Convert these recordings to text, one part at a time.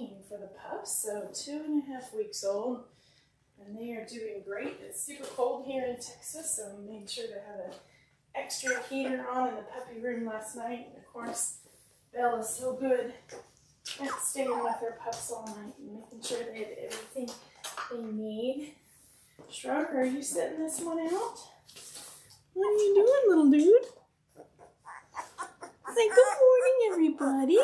17 for the pups, so two and a half weeks old, and they are doing great. It's super cold here in Texas, so we made sure to have an extra heater on in the puppy room last night. And of course, Bella's so good at staying with her pups all night and making sure they have everything they need. Schroeder, are you sitting this one out? What are you doing, little dude? Say good morning, everybody.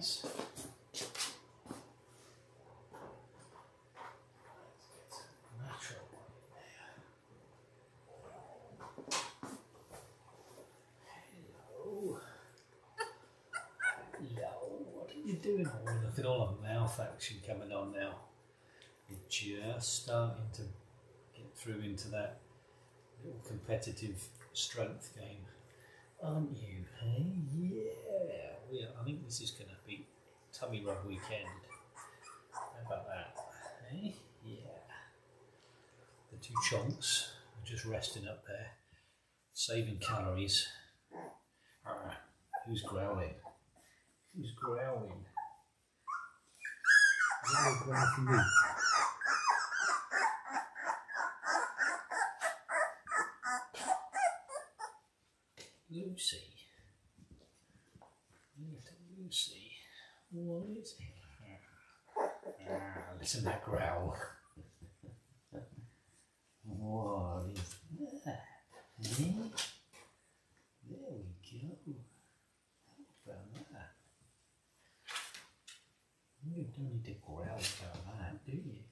There. Hello. Hello. What are you doing? Look at all the mouth action coming on now. You're just starting to get through into that little competitive strength game, aren't you? Hey, yeah. Are, I think this is going to be tummy rub weekend. How about that? Hey, yeah. The two chunks are just resting up there, saving calories. Uh, who's growling? Who's growling? Is growl? Lucy. Lucy. What is it? Ah, listen to that growl. what is that? Eh? There we go. How about that? You don't need to growl about that, do you?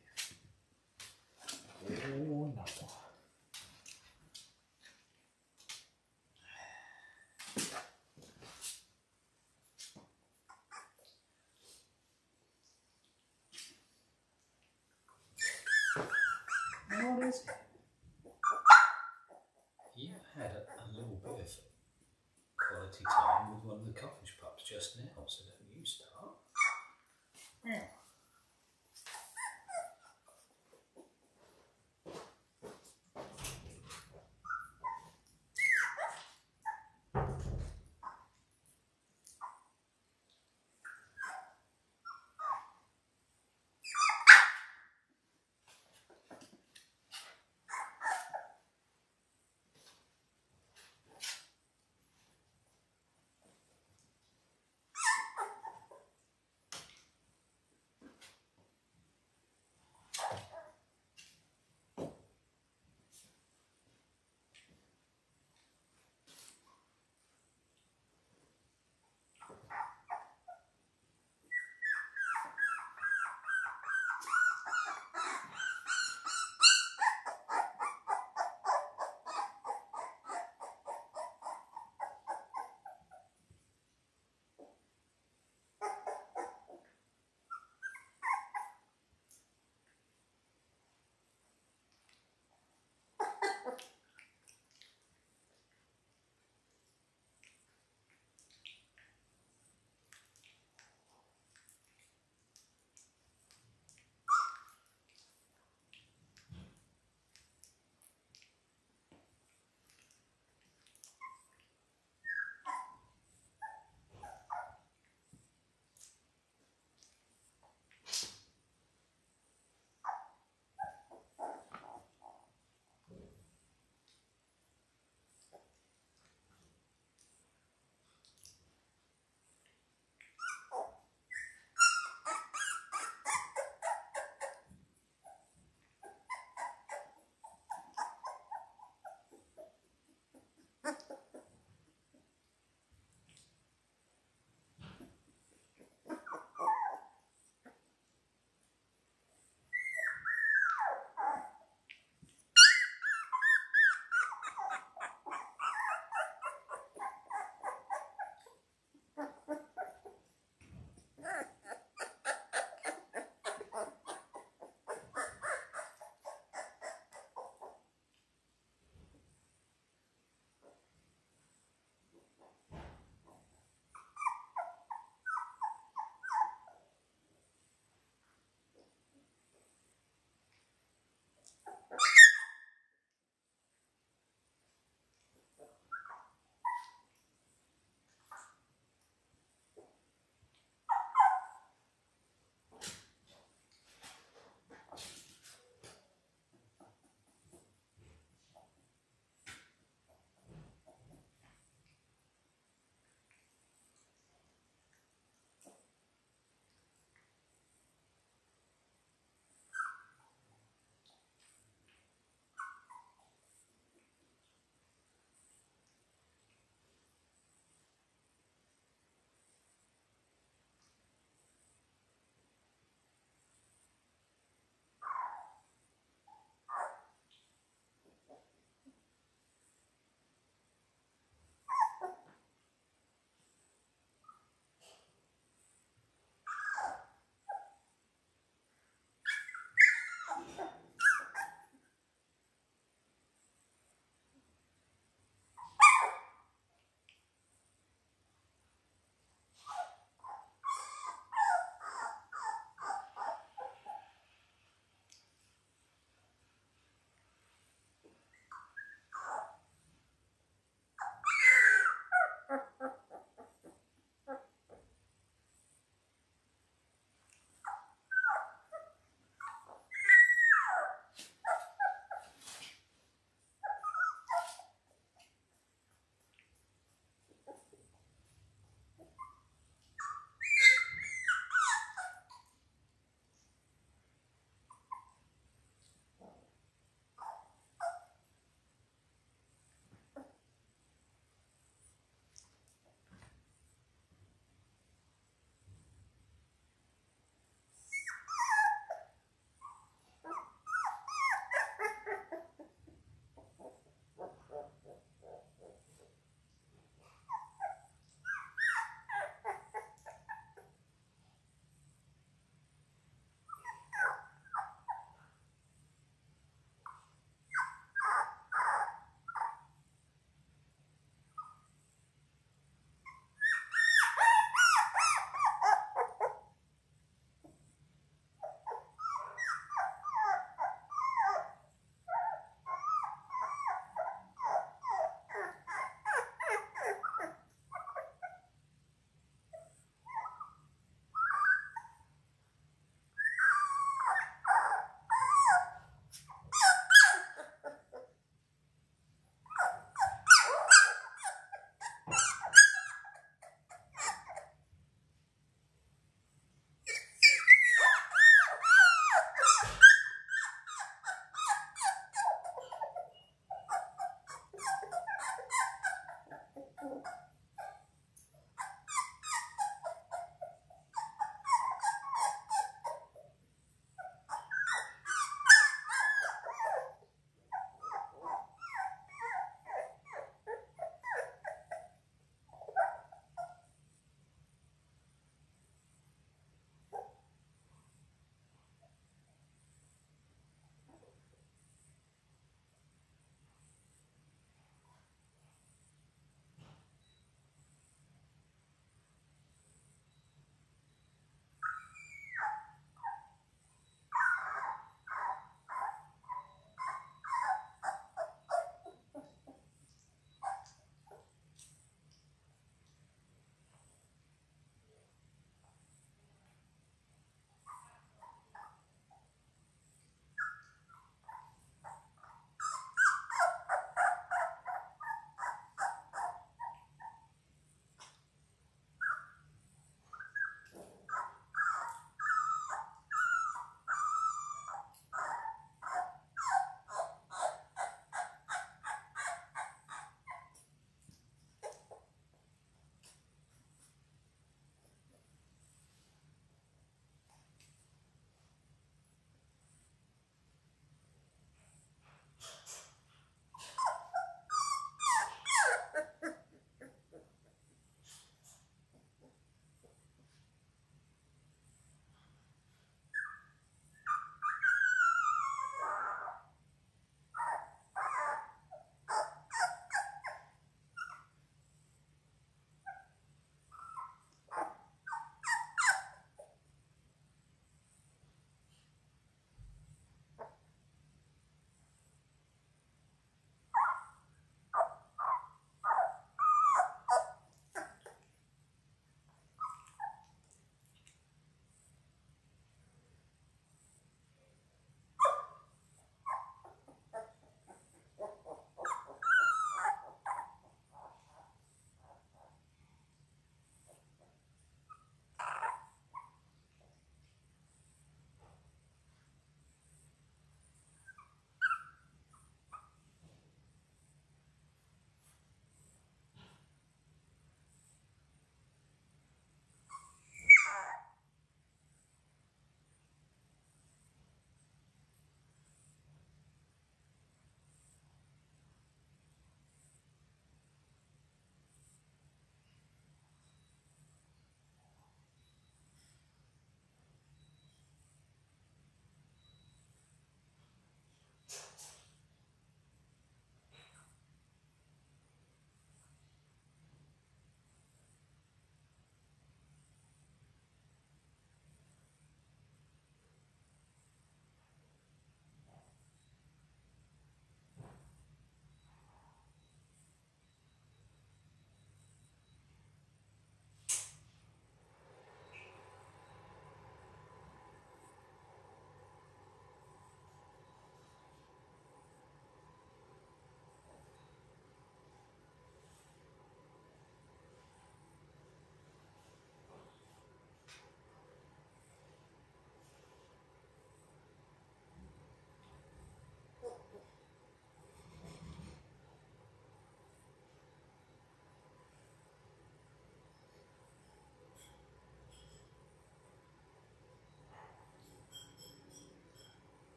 Oh no. What is it? You had a, a little bit of quality time with one of the cottage pups just now, so don't you start. Yeah. あ!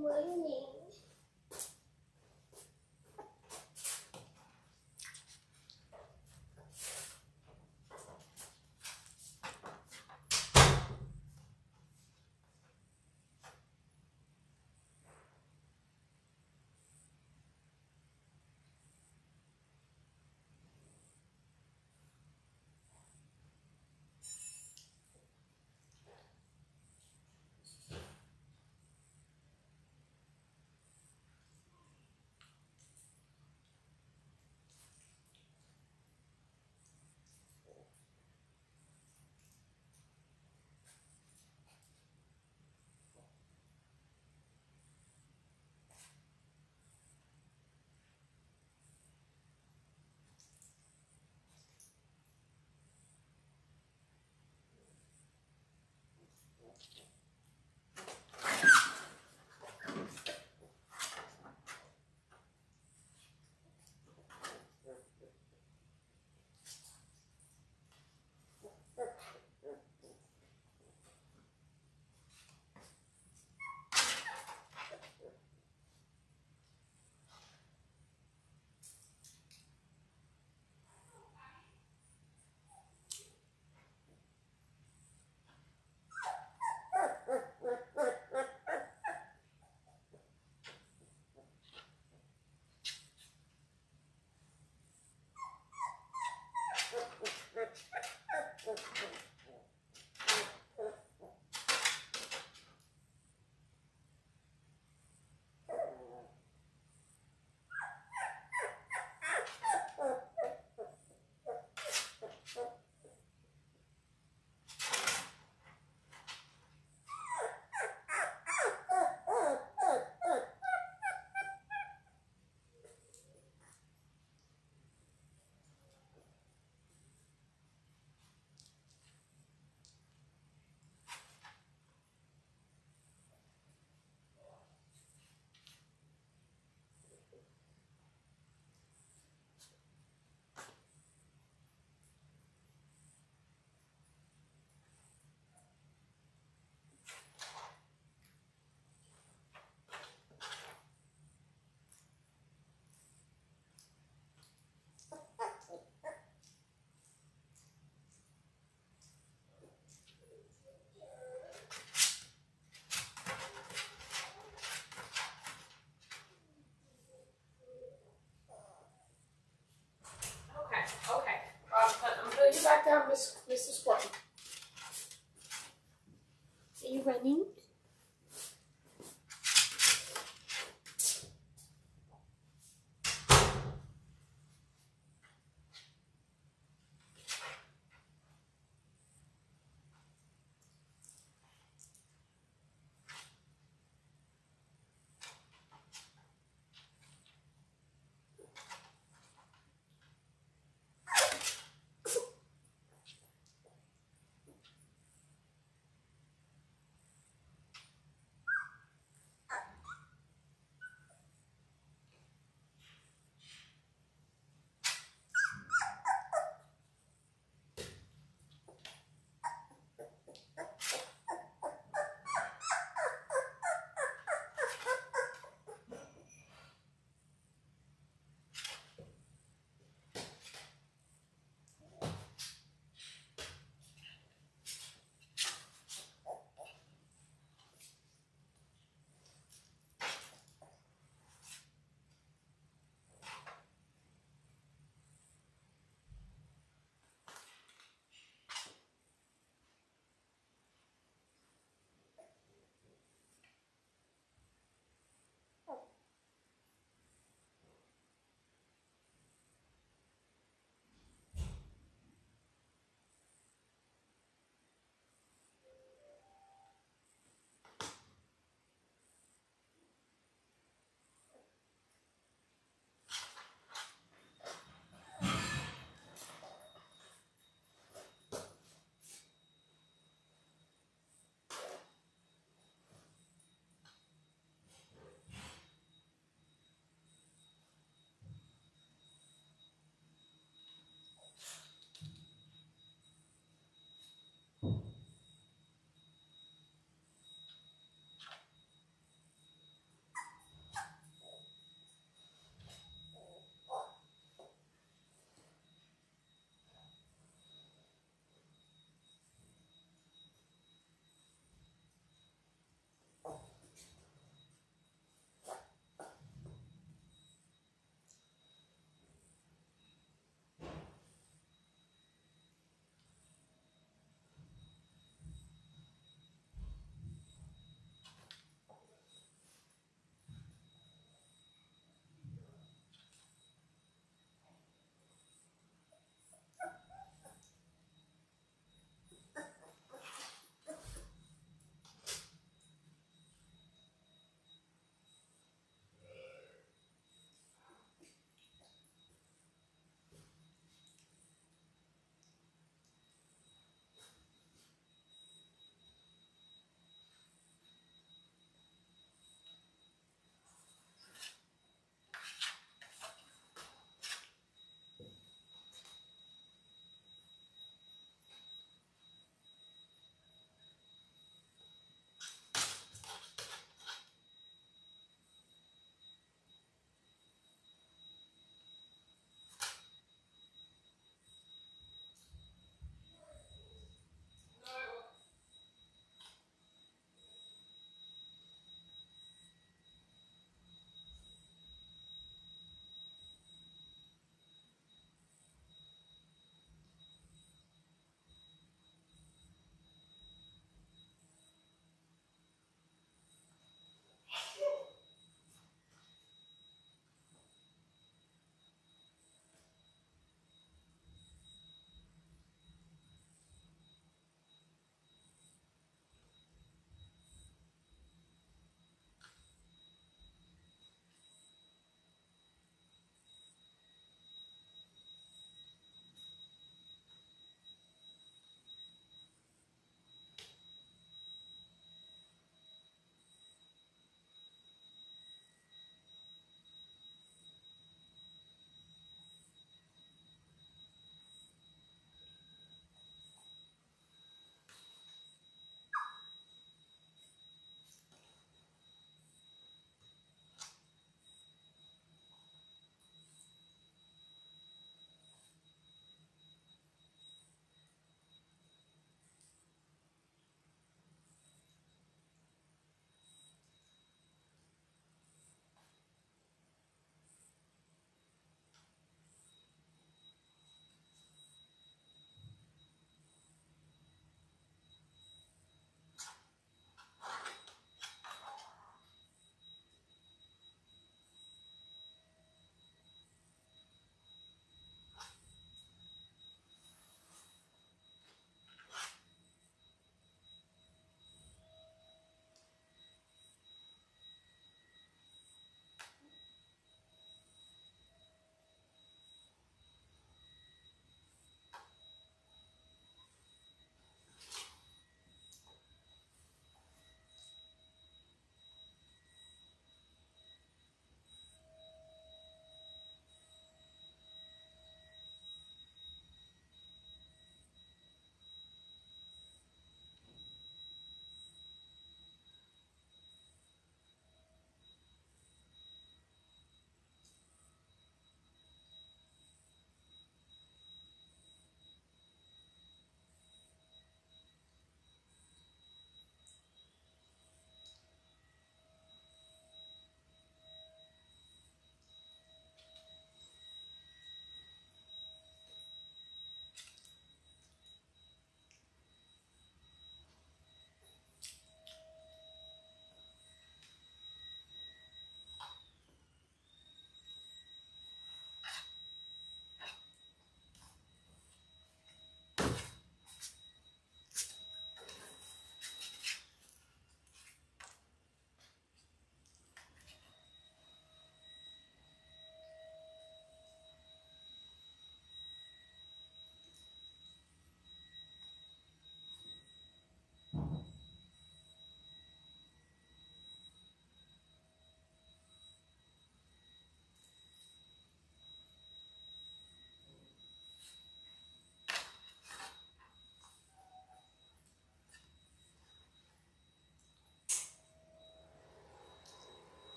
morning.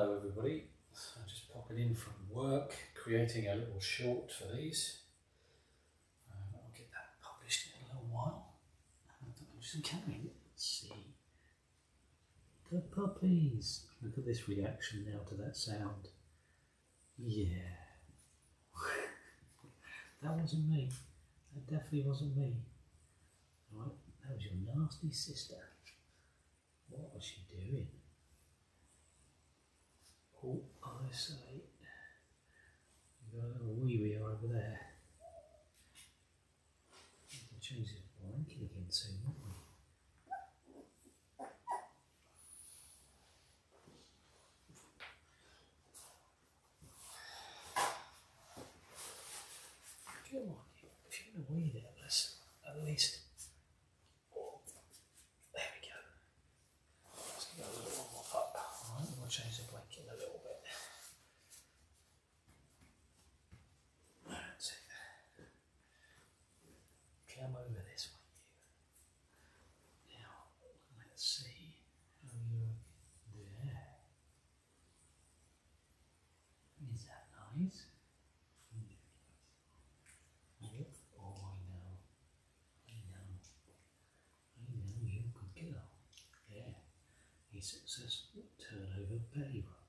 Hello everybody, I'm just popping in from work, creating a little short for these. Uh, I'll get that published in a little while. I'm just coming, let's see. The puppies! Look at this reaction now to that sound. Yeah. that wasn't me. That definitely wasn't me. Right, that was your nasty sister. What was she doing? Oh, I say, you got a little wee wee over there. Change this blanket again soon, won't we? Come on, if you're gonna wee there, let's at least. Oh, there we go. Let's give it a little warm up. Alright, we'll change the blanket a little bit. That's it. Come over this way, you. Now, let's see how you there. Is that nice? Yep. Oh, I know. I know. I know you're a good girl. Yeah. A successful turnover belly rub.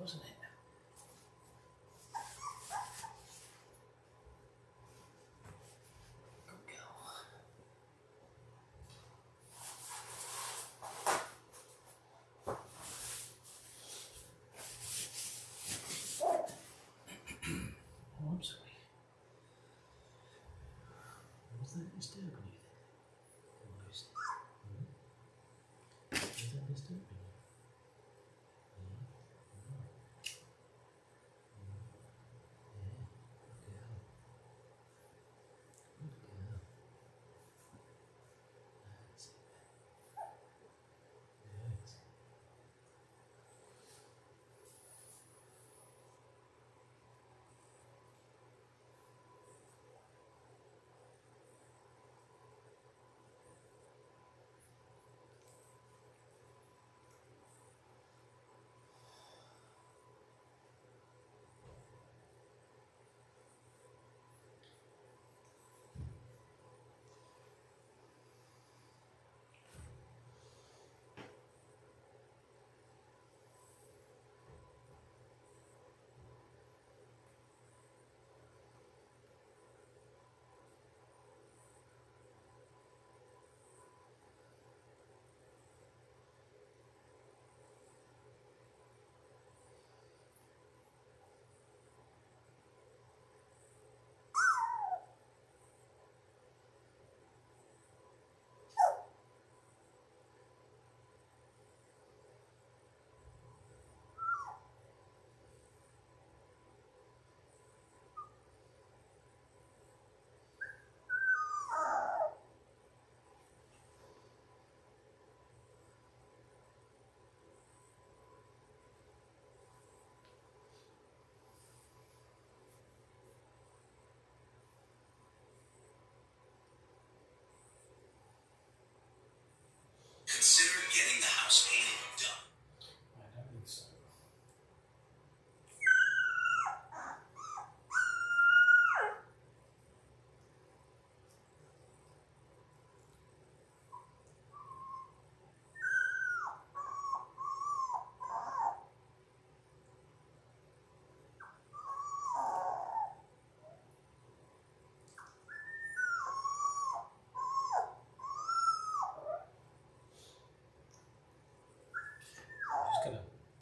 wasn't it? Oh, I'm sorry. What was that?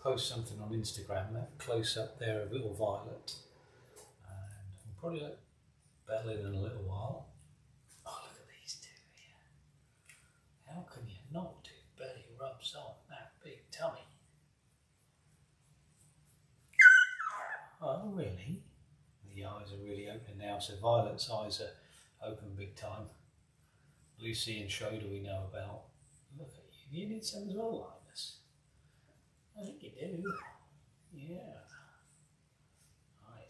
Post something on Instagram, that close up there of little Violet. And I'll probably let Belle in in a little while. Oh, look at these two here. How can you not do belly rubs on that big tummy? Oh, really? The eyes are really open now, so Violet's eyes are open big time. Lucy and Schroeder we know about. Look at you. You need some as well, Linus. I think you do. Yeah. I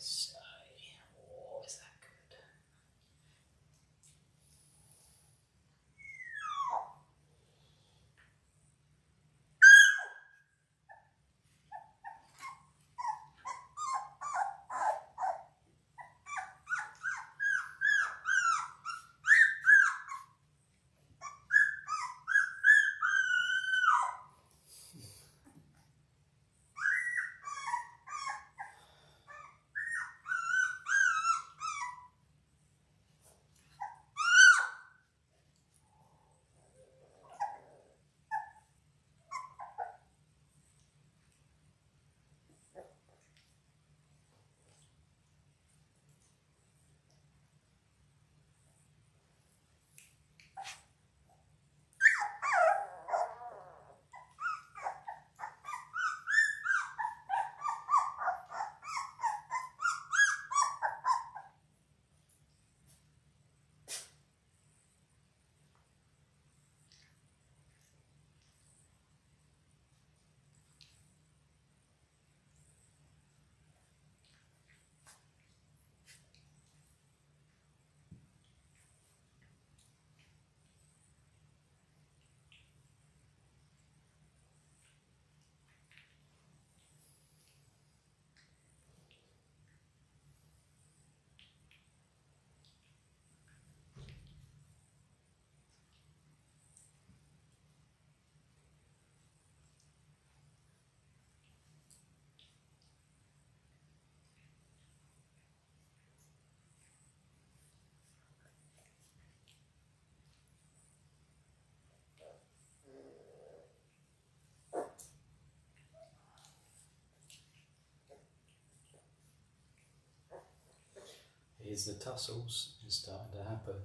Here's the tussles is starting to happen.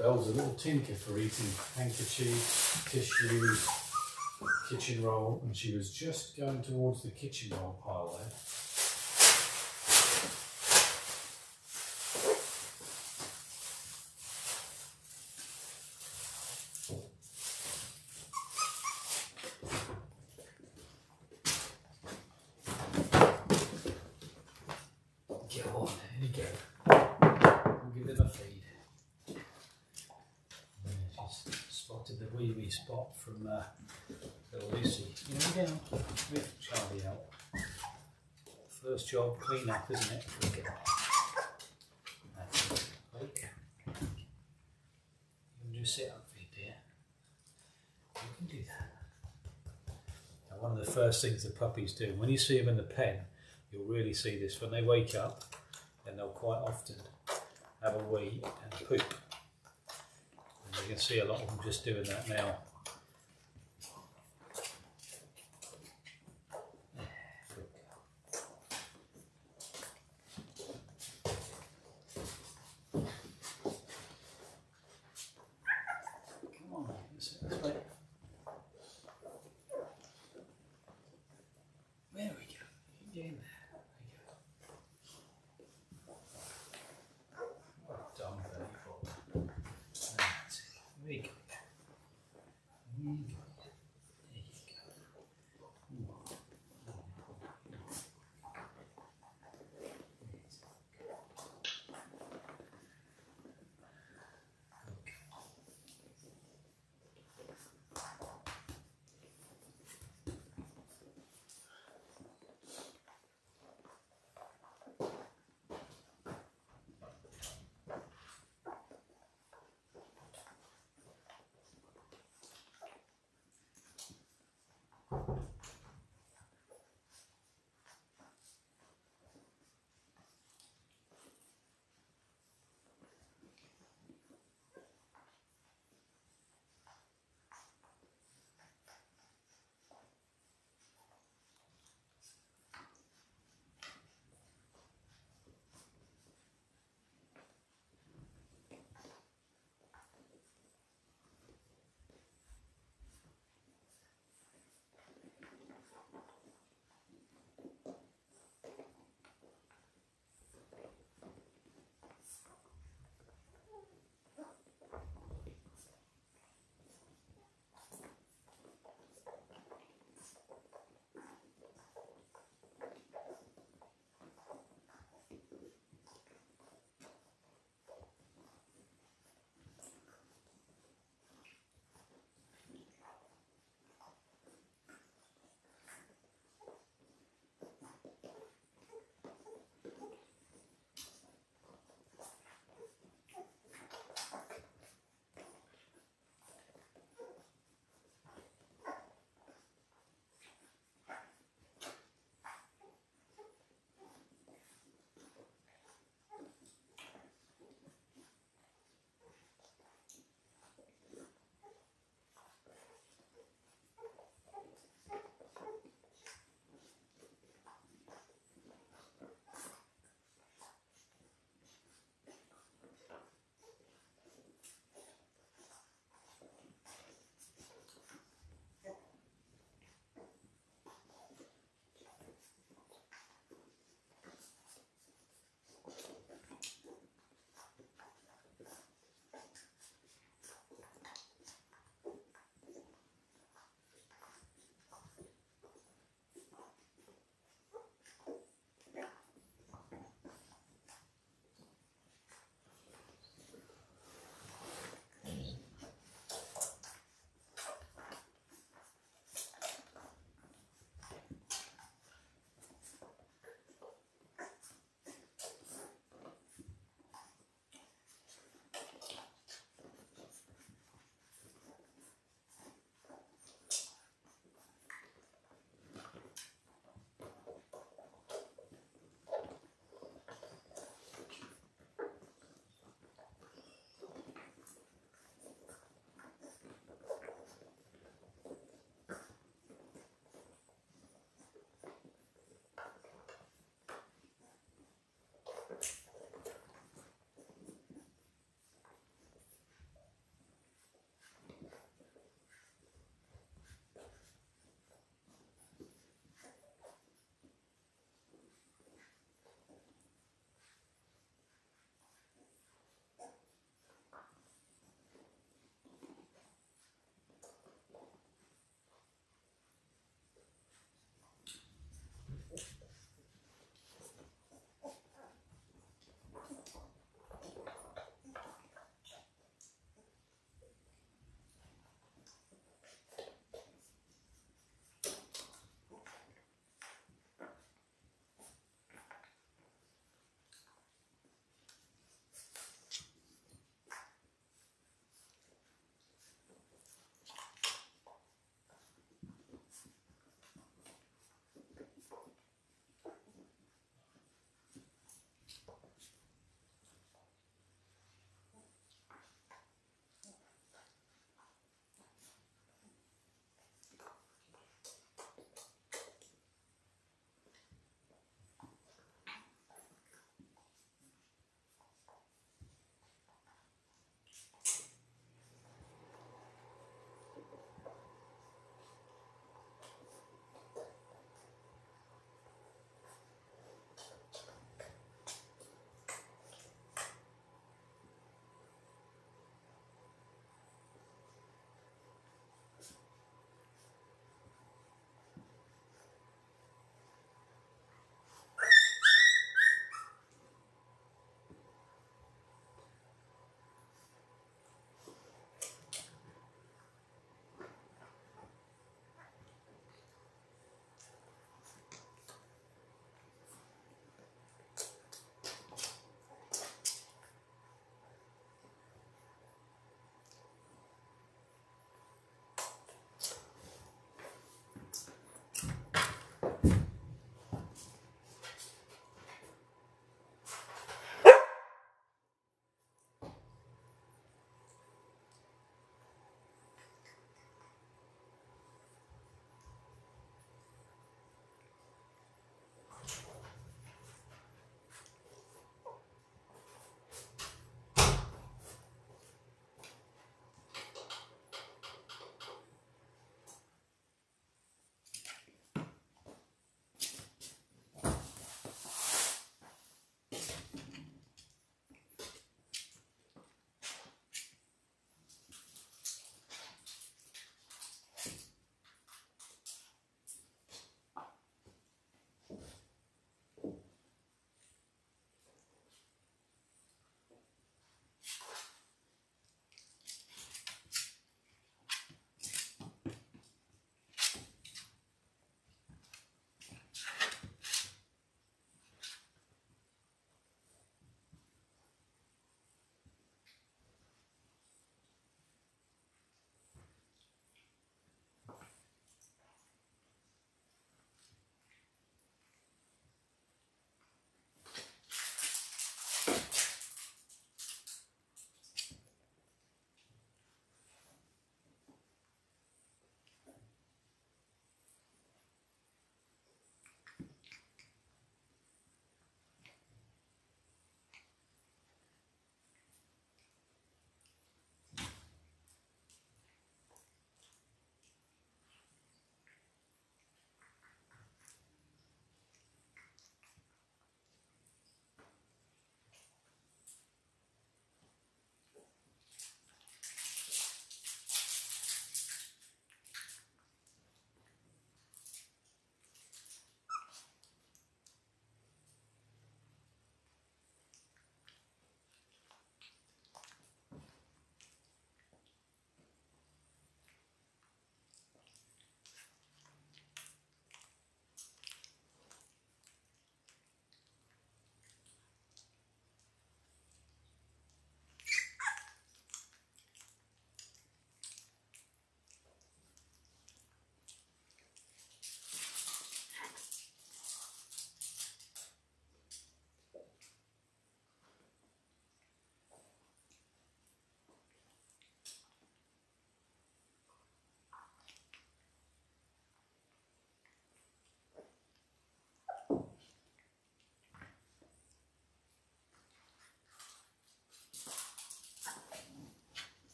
So Belle's a little tinker for eating handkerchiefs, tissues, kitchen roll, and she was just going towards the kitchen roll pile there. Get on, there you go. We'll give them a feed. Yeah, she's spotted the wee wee spot from uh, little Lucy. You know, we're going with Charlie out. First job, clean up, isn't it? You can just sit up for dear. You can do that. Now, one of the first things the puppies do, when you see them in the pen, you'll really see this. When they wake up, then they'll quite often have a wee and poop. And you can see a lot of them just doing that now.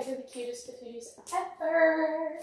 Guys are the cutest patooties ever.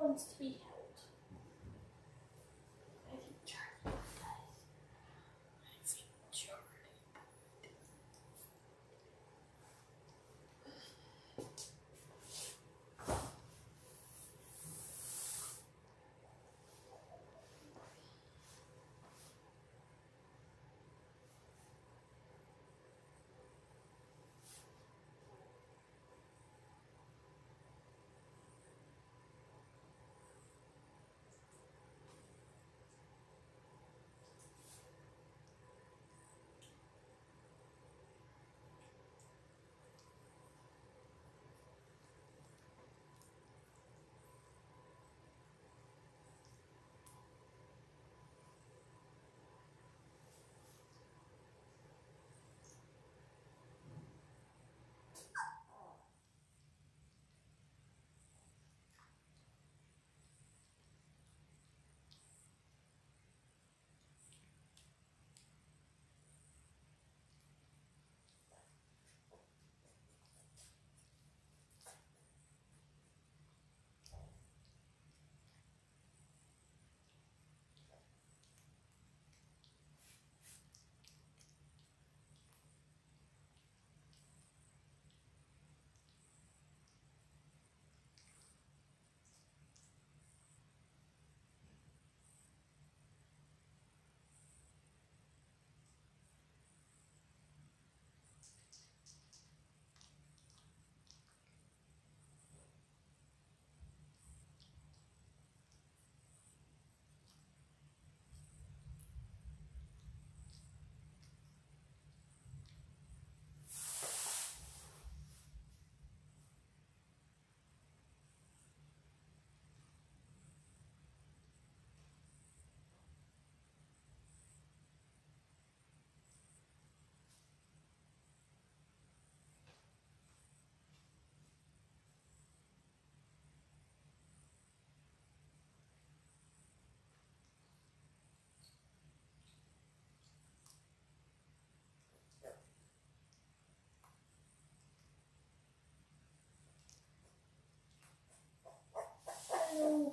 wants to be No,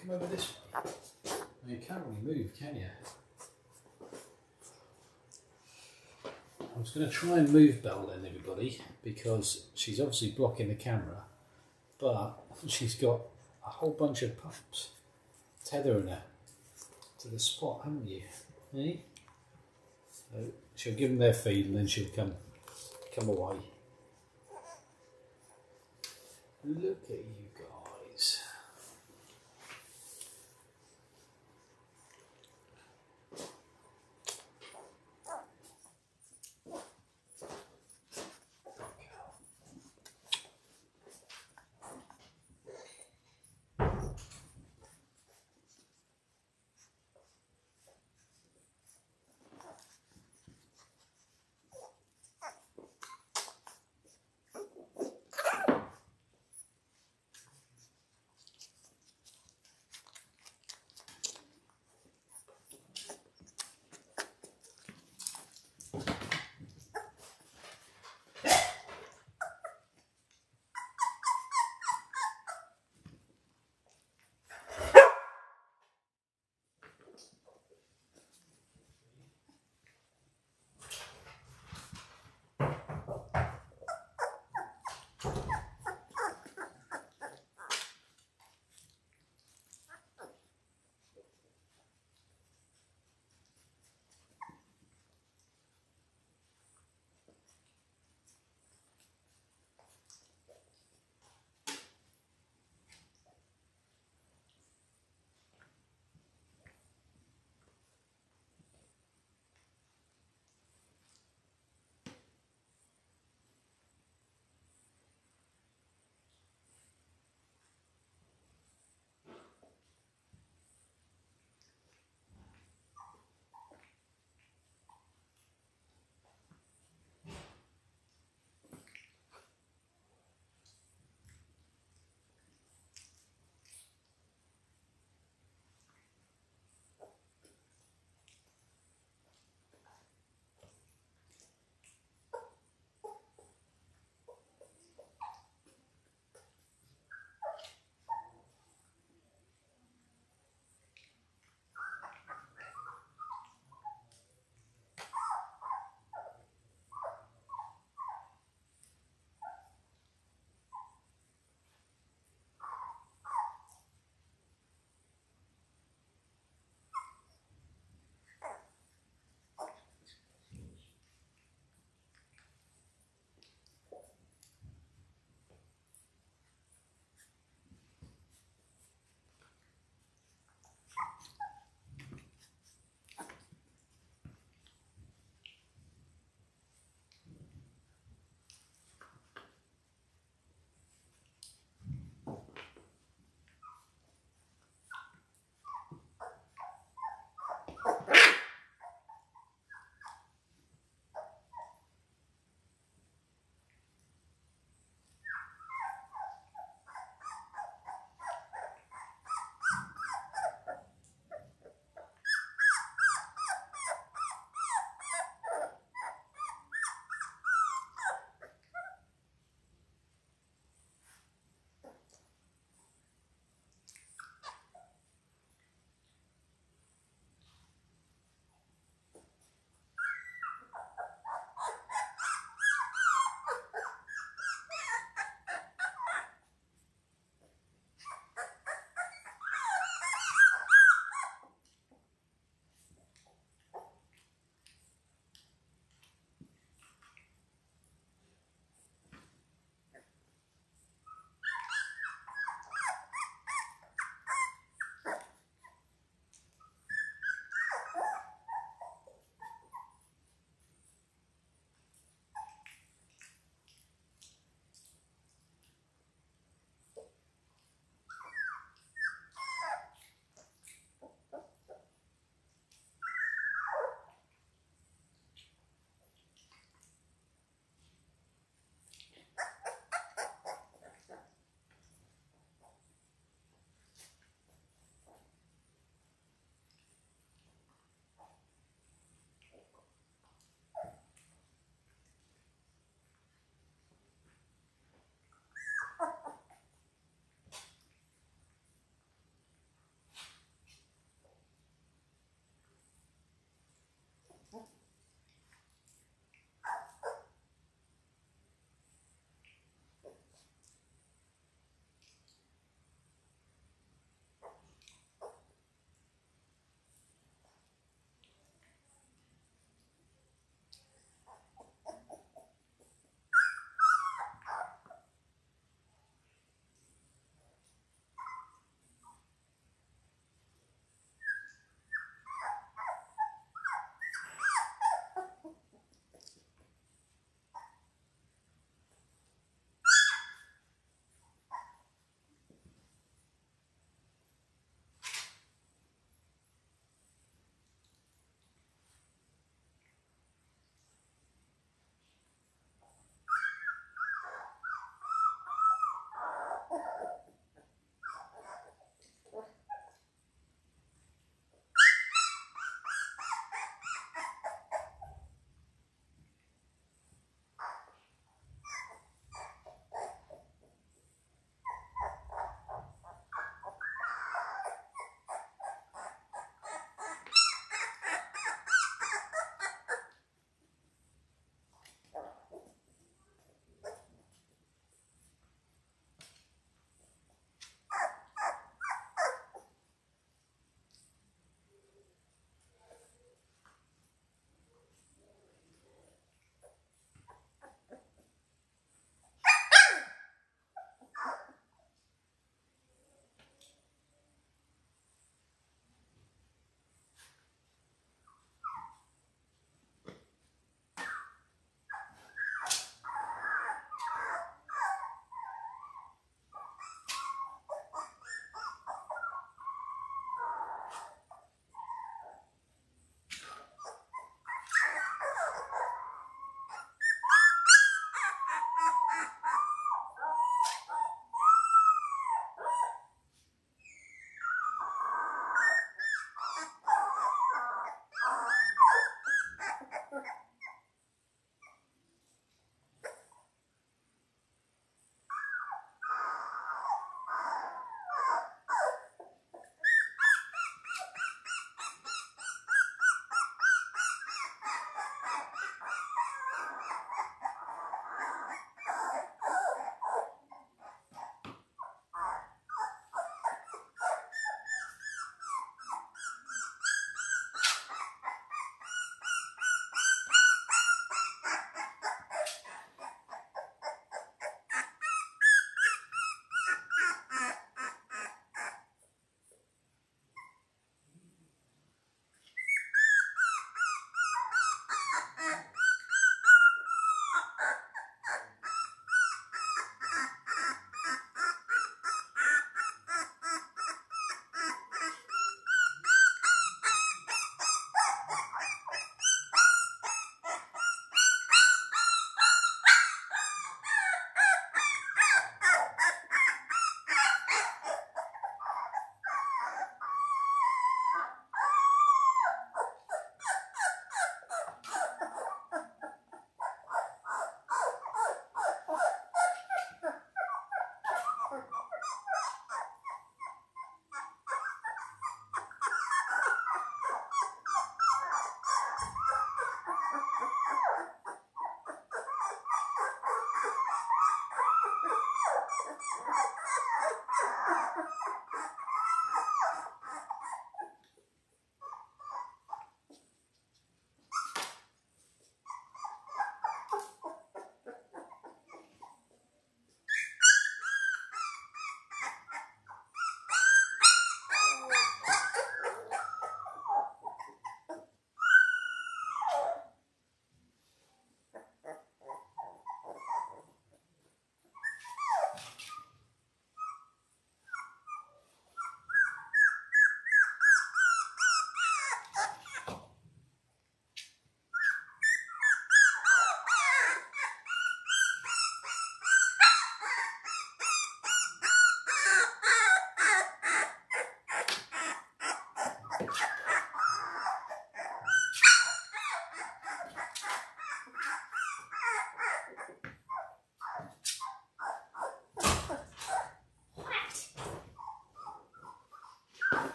Come over this way. You can't really move, can you? I was going to try and move Belle then, everybody, because she's obviously blocking the camera, but she's got a whole bunch of pups tethering her to the spot, haven't you? So she'll give them their feed and then she'll come come away. Look at you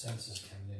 sensors coming in